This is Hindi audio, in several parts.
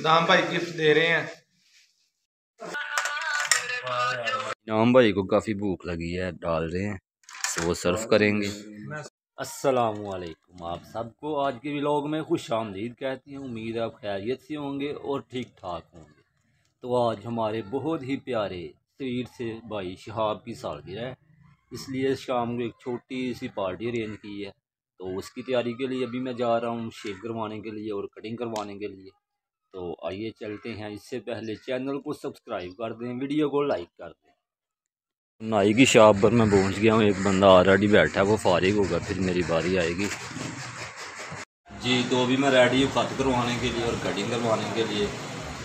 सदाम भाई गिफ्ट दे रहे हैं। इनाम भाई को काफ़ी भूख लगी है डाल रहे हैं तो वो सर्व करेंगे। असलकुम आप सबको आज के व्लॉग में खुश आमदीद कहती हूँ उम्मीद है आप खैरियत से होंगे और ठीक ठाक होंगे। तो आज हमारे बहुत ही प्यारे स्वीट से भाई शहाब की सालगिरह है। इसलिए शाम को एक छोटी सी पार्टी अरेंज की है। तो उसकी तैयारी के लिए अभी मैं जा रहा हूँ शेव करवाने के लिए और कटिंग करवाने के लिए। तो आइए चलते हैं। इससे पहले चैनल को सब्सक्राइब कर दें वीडियो को लाइक कर दें। नाई की शॉप पर मैं पहुँच गया हूँ। एक बंदा ऑलरेडी बैठा है वो फारिग होगा फिर मेरी बारी आएगी। जी तो अभी मैं रेडी हूँ कट करवाने के लिए और कटिंग करवाने के लिए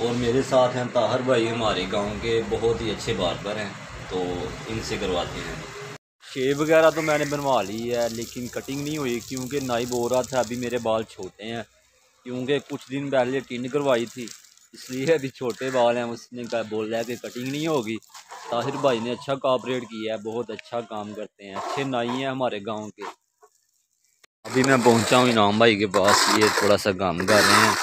और मेरे साथ हैं ताहर भाई हमारे गाँव के बहुत ही अच्छे बार्बर हैं तो इनसे करवाते हैं। शेप वगैरह तो मैंने बनवा ली है लेकिन कटिंग नहीं हुई क्योंकि नाई बोल रहा था अभी मेरे बाल छोटे हैं। क्योंकि कुछ दिन पहले टिन करवाई थी, इसलिए अभी छोटे बाल हैं, उसने बोल रहा है कि कटिंग नहीं होगी। ताहिर भाई ने अच्छा कॉपरेट किया है, बहुत अच्छा काम करते हैं, अच्छे नाई हैं हमारे गाँव के। अभी मैं पहुँचा हूँ इनाम भाई के पास, ये थोड़ा सा काम कर रहे हैं,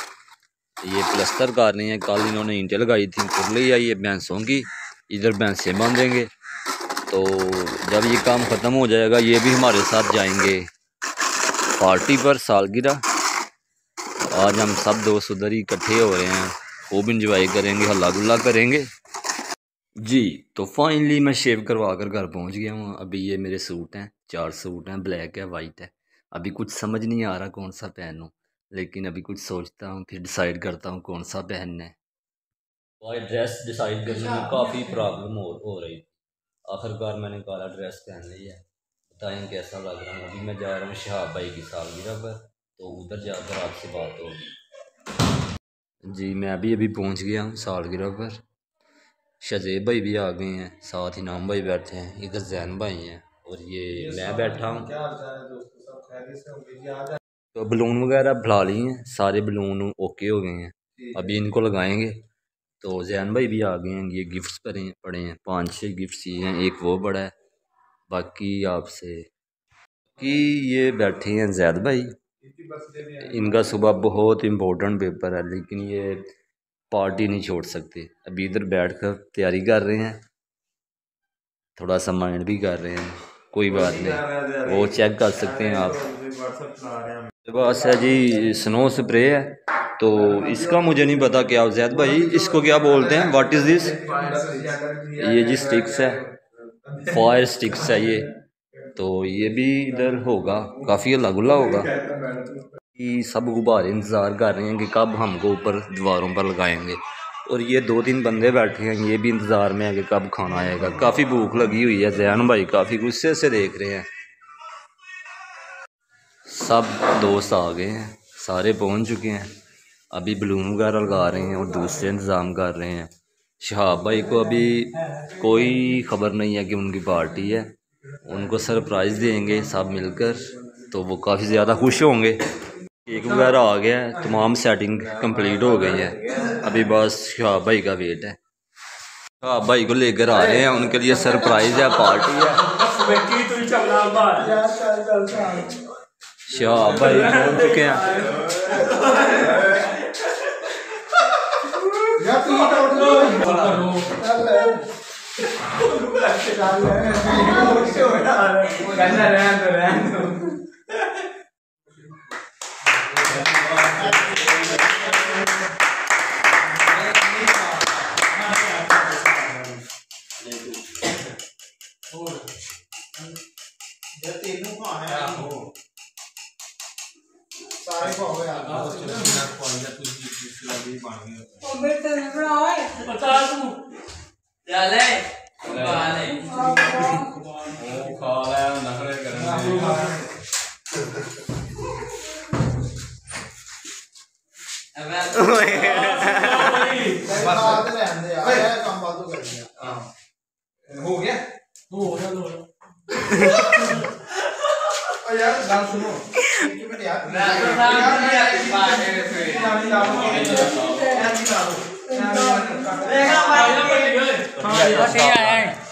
ये प्लस्तर कर रहे हैं, कल इन्होंने ईंटें लगाई थी खुरली आई ये भैंसों की, इधर भैंसें बांधेंगे। तो जब ये काम ख़त्म हो जाएगा, ये भी हमारे साथ जाएँगे। पार्टी पर सालगिरह। आज हम सब दोस्त उधर ही इकट्ठे हो रहे हैं। खूब इंजॉय करेंगे हल्ला गुल्ला करेंगे। जी तो फाइनली मैं शेव करवा कर घर पहुँच गया हूँ। अभी ये मेरे सूट हैं चार सूट हैं ब्लैक है वाइट है। अभी कुछ समझ नहीं आ रहा कौन सा पहनूँ लेकिन अभी कुछ सोचता हूँ फिर डिसाइड करता हूँ कौन सा पहनना है। वाइट ड्रेस डिसाइड करने में काफ़ी प्रॉब्लम हो, हो रही। थी आखिरकार मैंने काला ड्रेस पहन लिया। है बताएँ कैसा लग रहा है? अभी मैं जा रहा हूँ शहाब भाई की सालगिरह पर। तो उधर जाकर आपसे बात होगी। जी मैं अभी अभी पहुँच गया हूँ सालगिरह पर। शजेब भाई भी आ गए हैं साथ ही नाम भाई बैठे हैं इधर जैन भाई हैं और ये ये मैं बैठा हूँ। तो बलून वगैरह बुला लिए हैं सारे बलून ओके हो गए हैं। अभी इनको लगाएँगे। तो जैन भाई भी आ गए हैं ये गिफ्ट्स पड़े पड़े हैं पाँच छः गिफ्ट्स ये हैं एक वो बड़ा है बाकी आपसे कि ये बैठे हैं जैद भाई। इनका सुबह बहुत इम्पोर्टेंट पेपर है लेकिन ये पार्टी नहीं छोड़ सकते। अभी इधर बैठ कर तैयारी कर रहे हैं। थोड़ा सा माइंड भी कर रहे हैं। कोई बात नहीं वो चेक कर सकते हैं आप। बस है जी स्नो स्प्रे है। तो इसका मुझे नहीं पता क्या जैद भाई इसको क्या बोलते हैं? व्हाट इज़ दिस ये जी स्टिक्स है। फायर स्टिक्स है ये। तो ये भी इधर होगा, काफ़ी अल्लाह गुल्ला होगा। कि सब गुब्बारे इंतज़ार कर रहे हैं कि कब हमको ऊपर दीवारों पर लगाएँगे। और ये दो तीन बंदे बैठे हैं, ये भी इंतज़ार में है कि कब खाना आएगा। काफ़ी भूख लगी हुई है, जैन भाई काफ़ी गुस्से से देख रहे हैं। सब दोस्त आ गए हैं, सारे पहुँच चुके हैं। अभी बलून वगैरह लगा रहे हैं और दूसरे इंतज़ाम कर रहे हैं। शहाब भाई को अभी कोई ख़बर नहीं है कि उनकी पार्टी है। उनको सरप्राइज़ देंगे सब मिलकर तो वो काफ़ी ज़्यादा खुश होंगे। केक वगैरह आ गया है तमाम सेटिंग कंप्लीट हो गई है। अभी बस शाह भाई का वेट है। शाह भाई को लेकर आ रहे हैं, उनके लिए सरप्राइज़ है पार्टी है। शाह भाई चुके हैं। കണ്ണ ലാൻഡു ലാൻഡു Rồi lên. हो गया हो गया हो। गया यार गाल सुनो क्यों मैं यार देखा भाई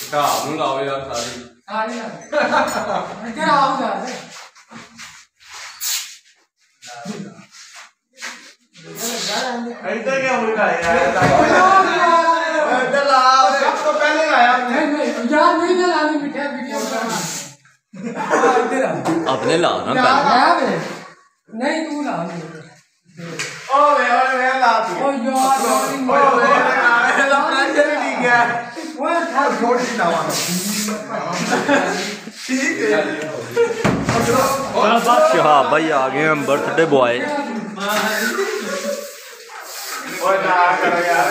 ਘਾਹ ਨੂੰ ਲਾਓ ਯਾਰ ਸਾਰੀ ਸਾਰੇ ਯਾਰ ਕਿਹੜਾ ਆਉਂਦਾ ਹੈ ਇੱਧਰ ਕਿਉਂ ਉਲਟਾ ਯਾਰ ਇੱਧਰ ਲਾ ਸਭ ਤੋਂ ਪਹਿਲੇ ਆਇਆ ਨਹੀਂ ਨਹੀਂ ਯਾਰ ਨਹੀਂ ਨਾ ਲਾਣੀ ਮਿੱਠਾ ਵੀਡੀਓ ਬਣਾਉਣਾ ਇੱਧਰ ਆ ਆਪਣੇ ਲਾ ਨਾ ਪਹਿਲੇ ਨਹੀਂ ਤੂੰ ਲਾ ਓਏ ਓਏ ਲਾ ਤੂੰ ਓ ਯਾਰ ਓਏ ਲਾ ਪ੍ਰੈਸ਼ਰ ਠੀਕ ਹੈ शहाब भाई आ गए हम बर्थडे बॉय ओए ना करो यार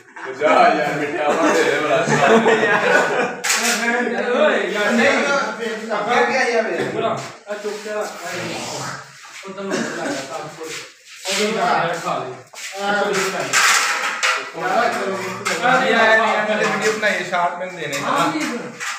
जा यार बेटा हमारे है बड़ा यार नहीं क्या क्या यार बुरा आ चुप क्या और तुम लगाया था और तुम यार खा ले यार यार मैंने वीडियो बनाई है शार्ट में देने का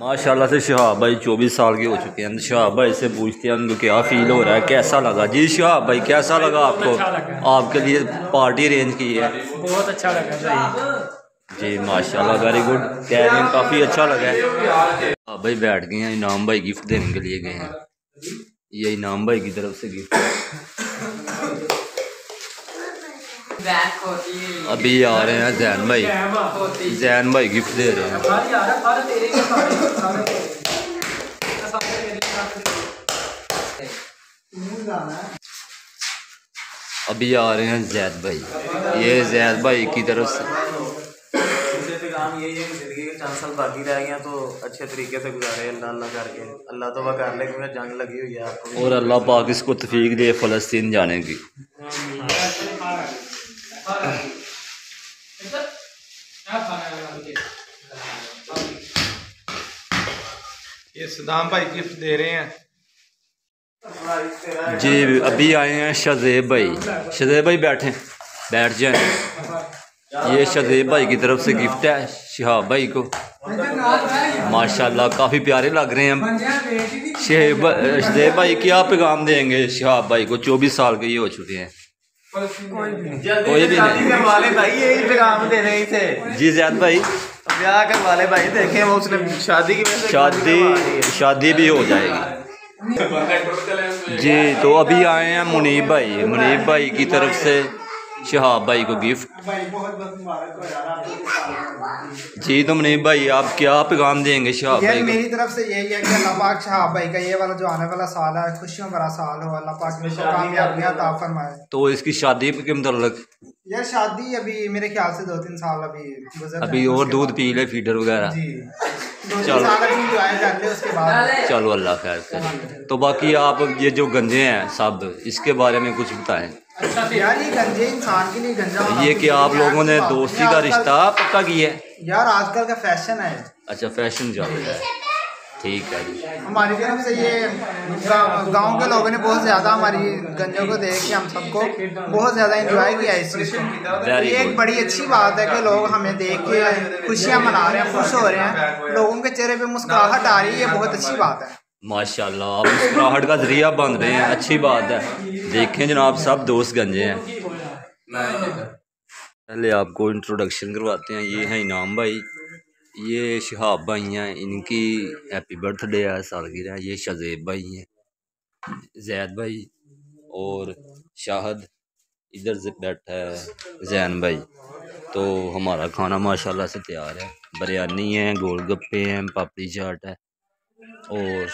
माशाल्लाह से शहाब भाई चौबीस साल के हो चुके हैं। शहाब भाई से पूछते हैं उनको क्या फील हो रहा है कैसा लगा? जी शहाब भाई कैसा लगा आपको? आपके लिए पार्टी अरेंज की है। बहुत अच्छा लगा जी माशाल्लाह वेरी गुड कह रहे हैं काफ़ी अच्छा लगा है। हाँ भाई बैठ गए हैं इनाम भाई गिफ्ट देने के लिए गए हैं। ये इनाम भाई की तरफ़ से गिफ्ट है। अभी आ रहे हैं जैन भाई। जैन भाई गिफ्ट दे रहे हैं। अभी आ रहे हैं जैद भाई। ये जैद भाई की तरफ़ से। तो काम यही है कि ज़िंदगी के चार साल बाकी रह गए हैं तो अच्छे तरीके से गुजारे अल्लाह अल्लाह करके। अल्लाह तो वह कर ले क्योंकि जंग लगी हुई है और अल्लाह पाक इसको तफीक दे फ़लस्तीन जाने की। ये सदाम भाई गिफ्ट दे रहे हैं। जी अभी आए हैं शजेब भाई। शजेब भाई बैठे बैठ जाए। ये शजेब भाई की तरफ़ से गिफ्ट है शहाब भाई को। माशाल्लाह काफ़ी प्यारे लग रहे हैं। शहेब शजेब भाई क्या पैगाम देंगे? शहाब भाई को चौबीस साल के ये हो चुके हैं। कोई भी नहीं। वाले भाई यही पैगाम दे रहे थे जी जैद भाई। ब्याह कर वाले भाई देखे वो उसने शादी की शादी शादी भी हो जाएगी। जी तो अभी आए हैं मुनीब भाई। मुनीब भाई की तरफ़ से शहाब भाई को गिफ्ट। जी तो मुनीब भाई आप क्या पैगाम देंगे शहाब भाई को? मेरी तरफ़ से यही है कि अल्लाह पाक शहाब भाई का ये वाला जो आने वाला साल है खुशियों भरा साल हो अल्लाह पाक में कामयाबियाँ अता फरमाए। तो इसकी शादी के मतलब यार शादी अभी मेरे ख्याल से दो तीन साल अभी अभी और दूध पी ले फीडर वगैरह। चलो। चलो। अल्लाह खैर। करे तो बाकी आप ये जो गंजे हैं सब इसके बारे में कुछ बताएँ। यार ये गंजे इंसान के लिए गंजा ये कि आप लोगों ने दोस्ती का रिश्ता पक्का किया है? यार आजकल का फ़ैशन है। अच्छा फ़ैशन ज़्यादा है। ठीक है जी। हमारी तरफ़ से ये गाँव के लोगों ने बहुत ज़्यादा हमारी गंजों को देख के हम सबको बहुत ज़्यादा इंजॉय किया इस चीज़ को। ये एक बड़ी अच्छी बात है कि लोग हमें देख के खुशियाँ मना रहे हैं खुश हो रहे हैं। लोगों के चेहरे पे मुस्कुराहट आ रही है ये बहुत अच्छी बात है। माशाल्लाह आप मुस्कुराहट का ज़रिया बन रहे हैं अच्छी बात है। देखें जनाब सब दोस्त गंजे हैं। पहले आपको इंट्रोडक्शन करवाते हैं ये हैं इनाम भाई। ये शहाब भाई हैं इनकी हैप्पी बर्थडे है, सालगिरह, ये शजेब भाई हैं जैद भाई और शाहद, इधर से बैठा है जैन भाई। तो हमारा खाना माशाल्लाह से तैयार है। बिरयानी है, गोलगप्पे हैं, पापड़ी चाट है, और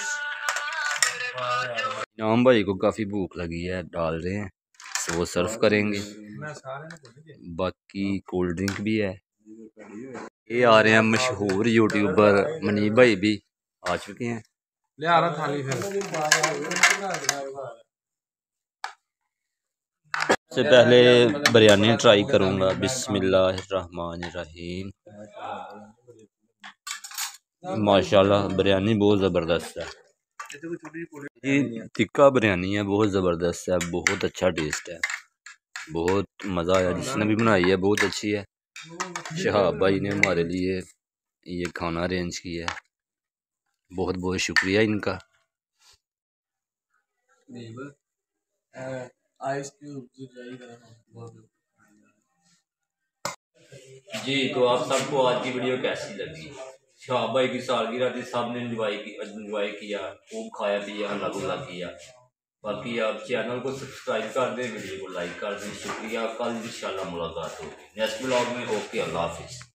इनाम भाई को काफ़ी भूख लगी है, डाल रहे हैं तो वो सर्व करेंगे। बाकी कोल्ड ड्रिंक भी है। ये आ रहे हैं मशहूर यूट्यूबर मनीब भाई भी आ चुके हैं। ले आ रहा थाली फिर। सबसे पहले बिरयानी ट्राई करूँगा। बिस्मिल्लाहिर्रहमानिर्रहीम। माशाल्लाह बिरयानी बहुत ज़बरदस्त है। ये टिक्का बिरयानी है बहुत ज़बरदस्त है बहुत अच्छा टेस्ट है। बहुत मज़ा आया। जिसने भी बनाई है बहुत अच्छी है। शहाब भाई ने हमारे लिए ये खाना अरेंज किया है। बहुत बहुत शुक्रिया इनका। जी तो आप सबको आज की वीडियो कैसी लगी? शाह भाई की सालगिरह थी सबने इंजॉय इंजॉय किया खूब खाया पिया हल्ला गुल्ला किया। बाकी आप चैनल को सब्सक्राइब कर दें, वीडियो को लाइक कर दें। शुक्रिया, कल इंशाल्लाह मुलाकात होगी। नेक्स्ट ब्लॉग में ओके अल्लाह हाफिज़।